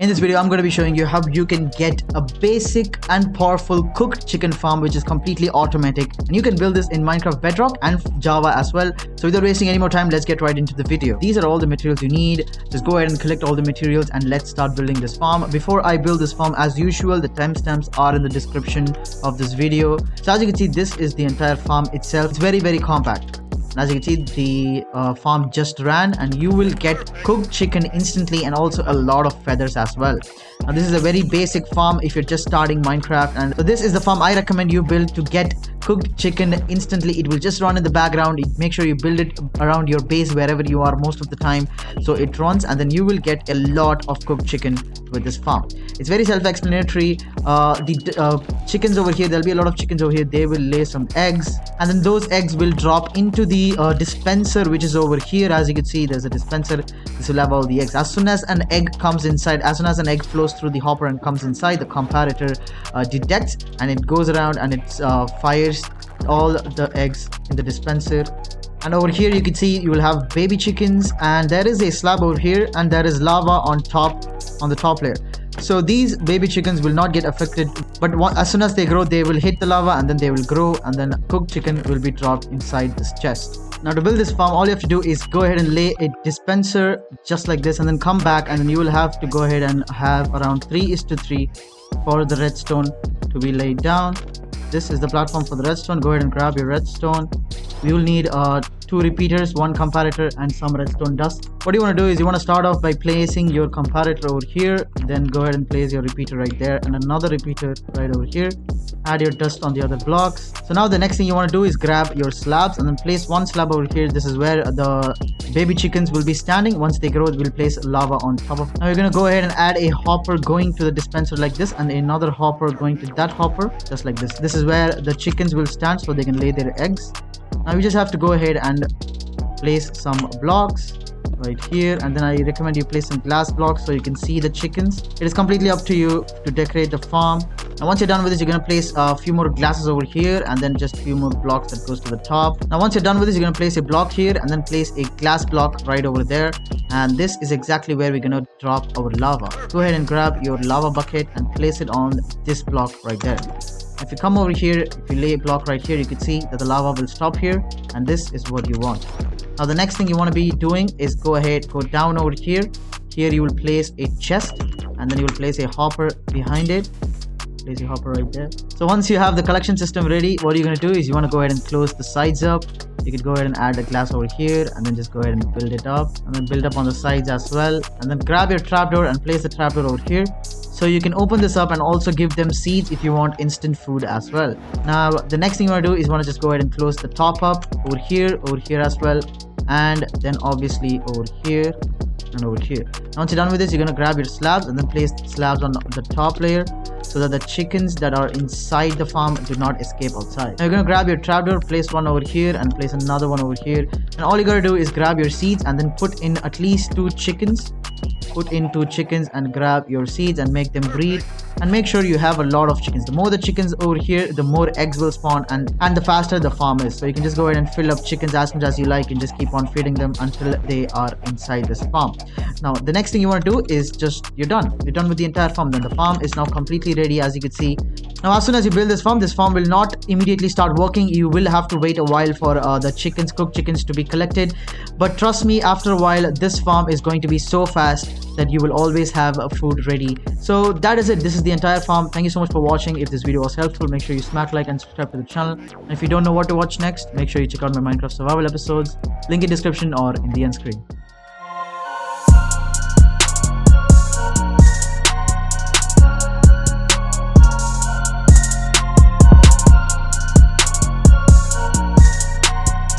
In this video, I'm going to be showing you how you can get a basic and powerful cooked chicken farm which is completely automatic and you can build this in Minecraft Bedrock and Java as well. So without wasting any more time, let's get right into the video. These are all the materials you need. Just go ahead and collect all the materials and let's start building this farm. Before I build this farm, as usual, the timestamps are in the description of this video. So as you can see, this is the entire farm itself. It's very, very compact as you can see the uh, farm just ran and you will get cooked chicken instantly and also a lot of feathers as well. Now this is a very basic farm if you're just starting minecraft and so this is the farm i recommend you build to get cooked chicken instantly. It will just run in the background. Make sure you build it around your base wherever you are most of the time. So it runs and then you will get a lot of cooked chicken with this farm. It's very self-explanatory. Uh, the uh, chickens over here there'll be a lot of chickens over here. They will lay some eggs and then those eggs will drop into the uh, dispenser which is over here. As you can see there's a dispenser. This will have all the eggs. As soon as an egg comes inside as soon as an egg flows through the hopper and comes inside the comparator uh, detects and it goes around and it uh, fires all the eggs in the dispenser. And over here you can see you will have baby chickens and there is a slab over here and there is lava on top on the top layer. So these baby chickens will not get affected but as soon as they grow they will hit the lava and then they will grow and then cooked chicken will be dropped inside this chest. Now to build this farm all you have to do is go ahead and lay a dispenser just like this and then come back and then you will have to go ahead and have around 3 is to 3 for the redstone to be laid down this is the platform for the redstone. Go ahead and grab your redstone we will need uh, two repeaters one comparator and some redstone dust. What you want to do is you want to start off by placing your comparator over here then go ahead and place your repeater right there and another repeater right over here. Add your dust on the other blocks. So now the next thing you want to do is grab your slabs and then place one slab over here. This is where the baby chickens will be standing. Once they grow we'll place lava on top of now you're going to go ahead and add a hopper going to the dispenser like this and another hopper going to that hopper just like this. This is where the chickens will stand so they can lay their eggs now you just have to go ahead and place some blocks right here and then I recommend you place some glass blocks so you can see the chickens. It is completely up to you to decorate the farm. Now once you're done with this you're gonna place a few more glasses over here and then just a few more blocks that goes to the top. Now once you're done with this you're gonna place a block here and then place a glass block right over there. And this is exactly where we're gonna drop our lava. Go ahead and grab your lava bucket and place it on this block right there if you come over here if you lay a block right here you can see that the lava will stop here and this is what you want. Now the next thing you want to be doing is go ahead go down over here. Here you will place a chest and then you will place a hopper behind it. Place your hopper right there. So once you have the collection system ready what you're going to do is you want to go ahead and close the sides up. You could go ahead and add the glass over here and then just go ahead and build it up. And then build up on the sides as well. And then grab your trapdoor and place the trapdoor over here so you can open this up and also give them seeds if you want instant food as well. Now the next thing you want to do is you want to just go ahead and close the top up over here over here as well and then obviously over here and over here. Now once you're done with this you're going to grab your slabs and then place slabs on the top layer so that the chickens that are inside the farm do not escape outside. Now you're going to grab your trapdoor place one over here and place another one over here. And all you gotta do is grab your seeds and then put in at least two chickens put in two chickens and grab your seeds and make them breed and make sure you have a lot of chickens. The more the chickens over here the more eggs will spawn and and the faster the farm is. So you can just go ahead and fill up chickens as much as you like and just keep on feeding them until they are inside this farm. Now the next thing you want to do is just you're done. You're done with the entire farm. Then the farm is now completely ready as you can see. Now as soon as you build this farm this farm will not immediately start working. You will have to wait a while for uh, the chickens cooked chickens to be collected. But trust me after a while this farm is going to be so fast that you will always have a food ready. So that is it. This is the entire farm. Thank you so much for watching. If this video was helpful make sure you smack like and subscribe to the channel. And if you don't know what to watch next make sure you check out my minecraft survival episodes. Link in description or in the end screen